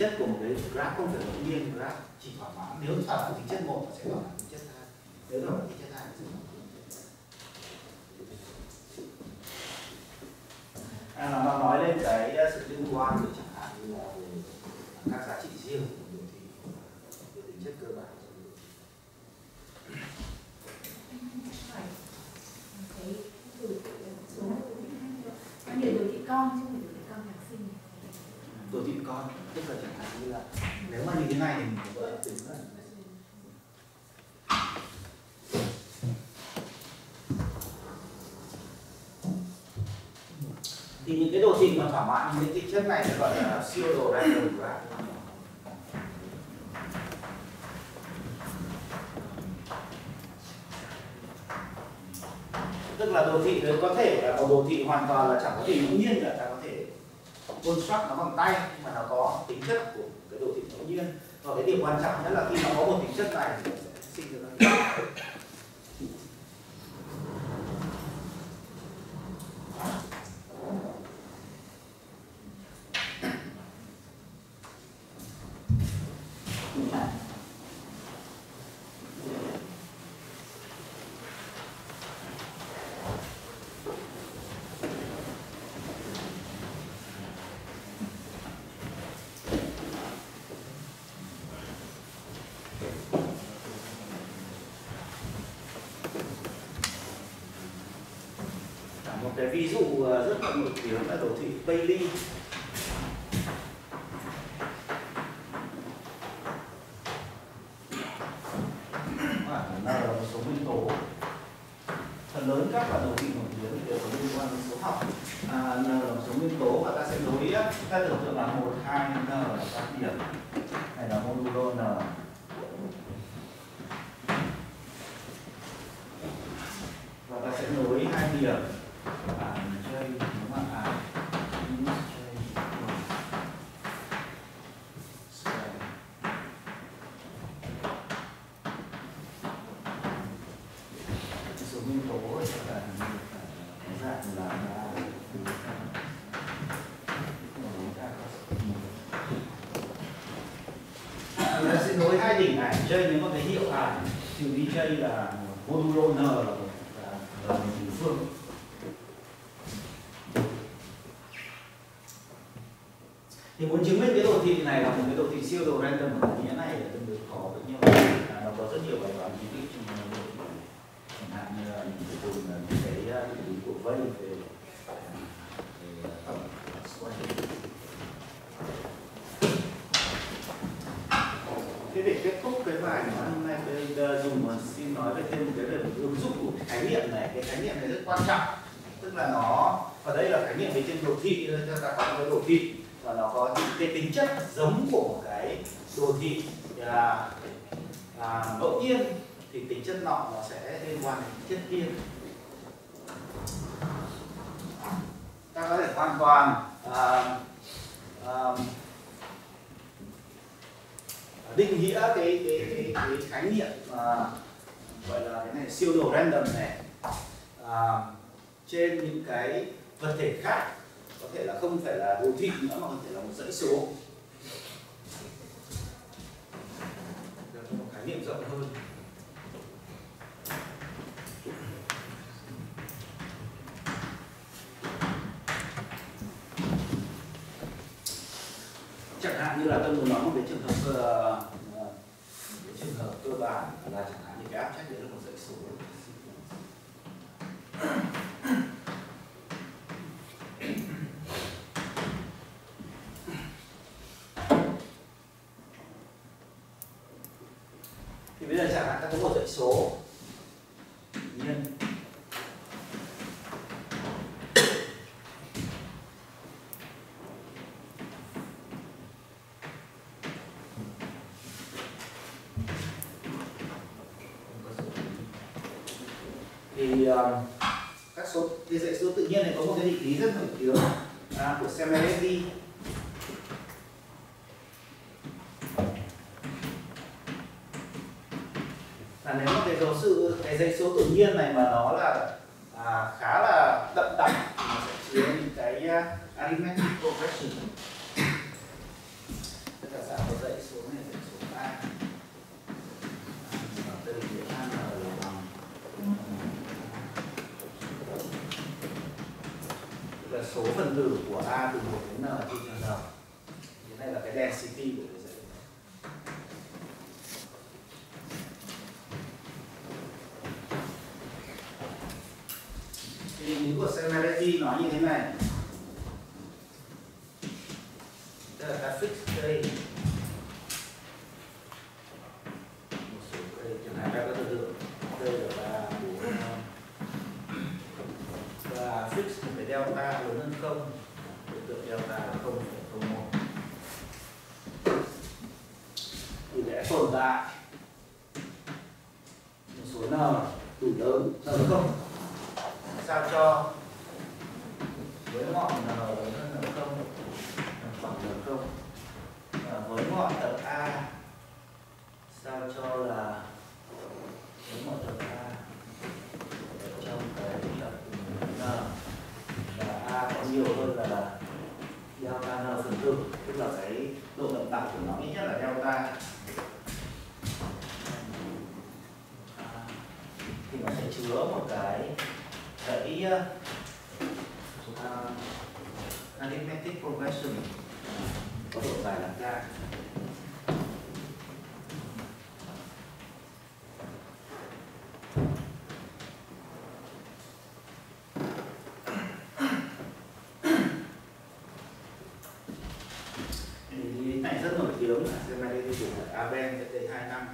chất của một cái graph không phải ngẫu nhiên graph chỉ thỏa mãn nếu thỏa mãn tính chất một nó sẽ thỏa mãn tính chất hai. Nếu thỏa mãn tính chất hai thì sẽ à, nó nói lên cái sự liên quan của chẳng hạn như là về các giá trị riêng của đồ thị về tính chất cơ bản phải cái đồ thị số quan điểm đồ thị con chứ không phải đồ thị con học sinh đồ thị con tức là chẳng hạn như là nếu mà như thế này thì mình có thể tính là thì những cái đồ thị mà thỏa mãn những tính chất này gọi là siêu đồ random graph tức là đồ thị có thể là một đồ thị hoàn toàn là chẳng có thể ngẫu nhiên là ta có thể construct nó bằng tay, nhưng mà nó có tính chất của cái đồ thị ngẫu nhiên. Và cái điểm quan trọng nhất là khi nó có một tính chất này, thì nó sẽ sinh ra một cái ví dụ à, rất là nổi tiếng là đồ thị Bailey. À, n là một số nguyên tố. Phần lớn các loại đồ thị nổi tiếng đều có liên quan đến số học. À, n là một số nguyên tố và ta sẽ đối, á, ta tưởng tượng là một hai n là các điểm này là modulo n và ta sẽ nối hai điểm à chơi đúng không ạ à chơi số nguyên tố sẽ là cái dạng là ba Chúng ta hình ảnh chơi nếu có cái hiệu ảnh trừ đi J là modulo N là một là, một bình phương. Thì muốn chứng minh cái đồ thị này là một cái đồ thị siêu đồ random ở nghĩa này là tương đối khó với nhiều à, nó có rất nhiều bài toán chi tiết trong nó chẳng hạn như là mình phải dùng những cái à, định lý của vây về về tổng xoay thế để kết thúc cái bài nói hôm nay tôi dùng mà xin nói về thêm một cái về ứng dụng của cái khái niệm này. Cái khái niệm này rất quan trọng. Tức là nó ở đây là khái niệm về trên đồ thị cho ta có cái đồ thị. Và nó có những cái tính chất giống của một cái đồ thị. Là à, ngẫu nhiên thì tính chất nọ nó sẽ liên quan đến chất kia. Ta có thể hoàn toàn à, à, định nghĩa cái cái cái, cái khái niệm à, gọi là cái này siêu đồ random này. À, trên những cái vật thể khác có thể là không phải là đồ thị nữa mà có thể là một dãy số. Được một khái niệm rộng hơn. Chẳng hạn như là tôi muốn nói một cái trường hợp uh, cái trường hợp cơ bản là chẳng hạn như cái áp trách đấy là một dãy số thì bây giờ chẳng hạn ta có một dãy số. Nhiên thì uh, các số cái dãy số tự nhiên này có một cái định lý rất nổi tiếng à, của Semereti dãy số tự nhiên này mà nó là à, khá là đậm đặc thì nó sẽ chứa những cái uh, arithmetic progression. Tức là sao có dãy số này dãy số a từ giữa a n là là số phần tử của a từ 1 đến n trên n thế này là cái density của là ta fix đây. Một số cây chẳng hạn ta có thể được. Đây là ba bốn năm và fix phải delta lớn hơn không? Đối tượng delta là không phải không một. Thì sẽ tồn tại. Một số n đủ lớn, sao không? Sao cho? Với ngọn n lớn hơn? Bằng được không? À, với ngọn tập a sao cho là với ngọn tập a ở trong cái tập n và a có nhiều hơn là delta n phần tư tức là cái độ vận tải của nó ít nhất là delta. Thì nó sẽ chứa một cái dãy uh, à, arithmetic progression có độ dài làm ra. Lý này rất nổi tiếng là Semantic của Aben cách đây 2 năm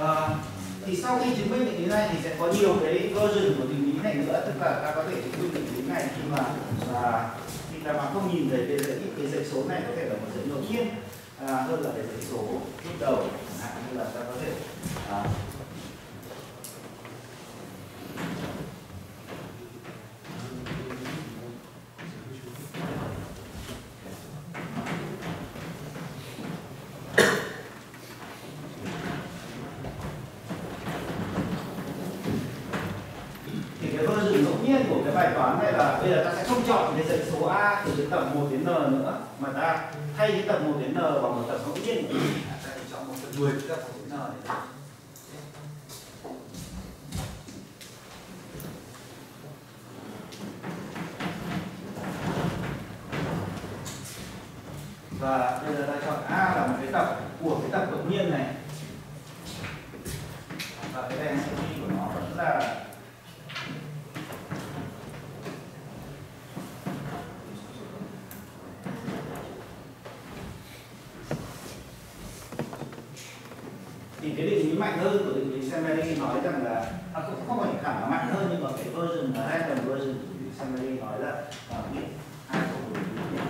Ờ, thì sau khi chứng minh định lý này thì sẽ có nhiều cái version của tình lý này nữa tức là ta có thể chứng minh tình lý này khi mà và khi ta mà không nhìn thấy cái dãy cái dãy số này có thể là một dãy ngẫu nhiên à, hơn là cái dãy số lúc đầu chẳng hạn như là ta có thể à, thì cái version ngẫu nhiên của cái bài toán này là bây giờ ta sẽ không chọn cái dãy số a từ cái tập 1 đến n nữa, mà ta thay cái tập 1 đến n bằng một tập ngẫu nhiên của mình. ta chỉ chọn một phần 10 cái tập 1 đến n này và bây giờ ta chọn a là một cái tập của cái tập ngẫu nhiên này và cái density của nó vẫn là thì cái định lý mạnh hơn của định lý Samari nói rằng là à, không không phải hẳn là mạnh hơn nhưng mà cái version là random version của định lý Samari nói là à, biết hai không đủ lý nhé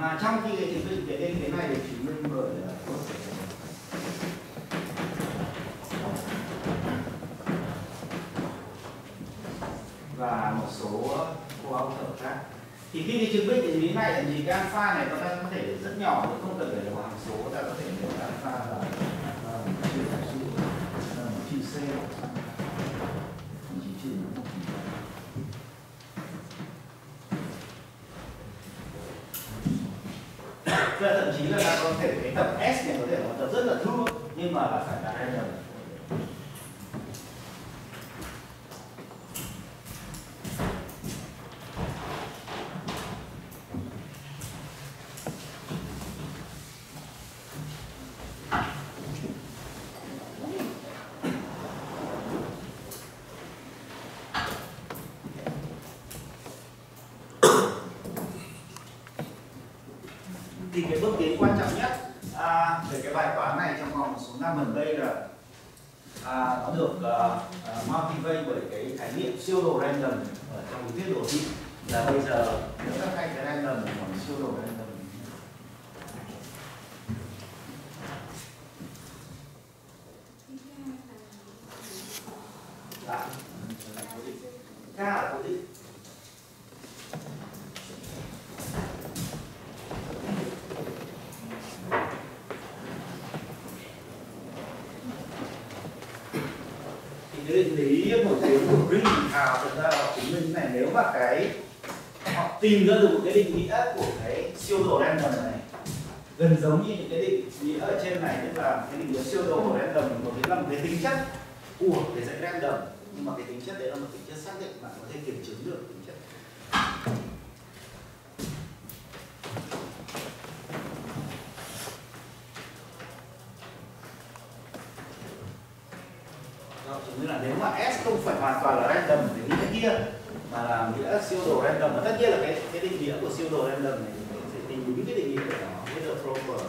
mà trong khi cái chứng minh cái đêm thế này được chứng minh bởi và một số cô áo thở khác. Thì khi cái chứng minh định lý này thì cái alpha này ta có thể rất nhỏ nhưng không cần phải là một hàm số ta có thể để alpha là ờ, một trừ trừ c một chỉ trừ một Và thậm chí là ta có thể cái tập S này có thể là một tập rất là thưa, nhưng mà thì cái bước tiến quan trọng nhất à, về cái bài toán này trong vòng một số năm gần đây là à, nó được uh, motivate bởi cái khái niệm siêu đồ random ở trong lý thuyết đồ thị. Là bây giờ nếu các anh cái random còn siêu đồ random. Dạ. K là cố định. Green thực ra là chứng minh này, nếu mà cái họ tìm ra được một cái định nghĩa của cái siêu đồ random này, gần giống như những cái định nghĩa ở trên này, tức là cái định nghĩa siêu đồ của random một cái là một cái tính chất của cái dãy random. Nhưng mà cái tính chất đấy là một tính chất xác định bạn có thể kiểm chứng được tính chất Đó, chứng minh là nếu mà S không phải hoàn toàn là random thì nghĩa kia. Mà là nghĩa siêu đồ random. Và tất nhiên là cái cái định nghĩa của siêu đồ random này thì mình sẽ tìm đúng cái định nghĩa của nó. Với the proper.